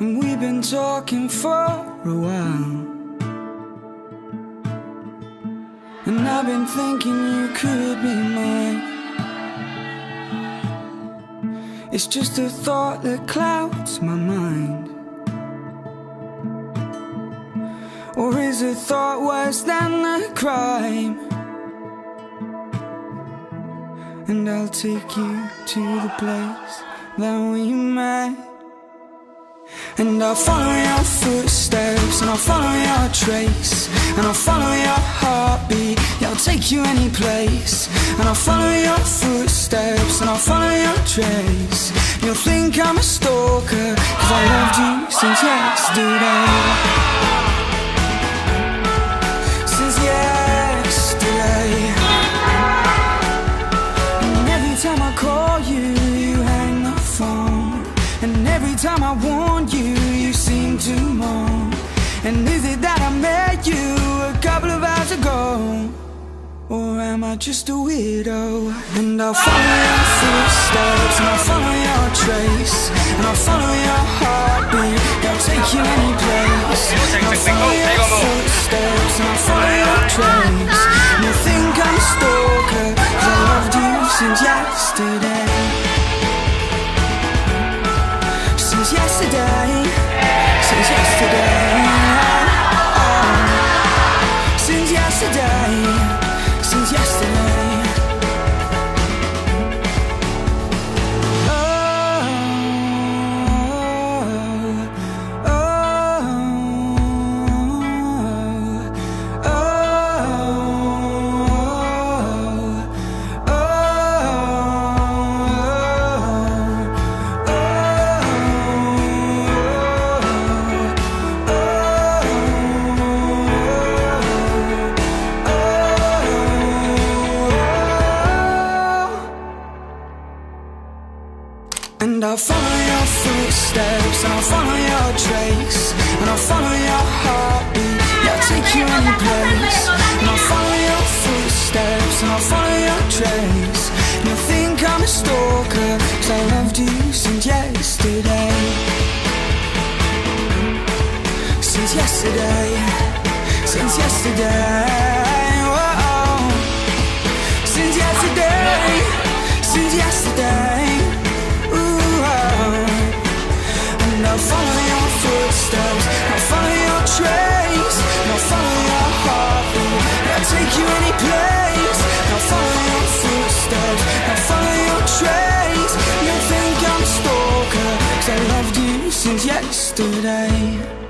And we've been talking for a while. And I've been thinking you could be mine. It's just a thought that clouds my mind. Or is a thought worse than a crime? And I'll take you to the place that we met. And I'll follow your footsteps And I'll follow your trace And I'll follow your heartbeat. Yeah, I'll take you any place. And I'll follow your footsteps And I'll follow your trace. You'll think I'm a stalker Cause I loved you since yesterday every time I warn you, you seem to moan. And is it that I met you a couple of hours ago? Or am I just a weirdo? And I'll follow your footsteps And I'll follow your trace And I'll follow your heartbeat. I'll take you any place And I'll follow your footsteps And I'll follow your trace. And you think I'm a stalker Cause I loved you since yesterday And I'll follow your footsteps And I'll follow your trace And I'll follow your heartbeat Yeah, I'll take you any place And I'll follow your footsteps And I'll follow your trace And you'll think I'm a stalker Cause I loved you since yesterday. Since yesterday. Since yesterday yesterday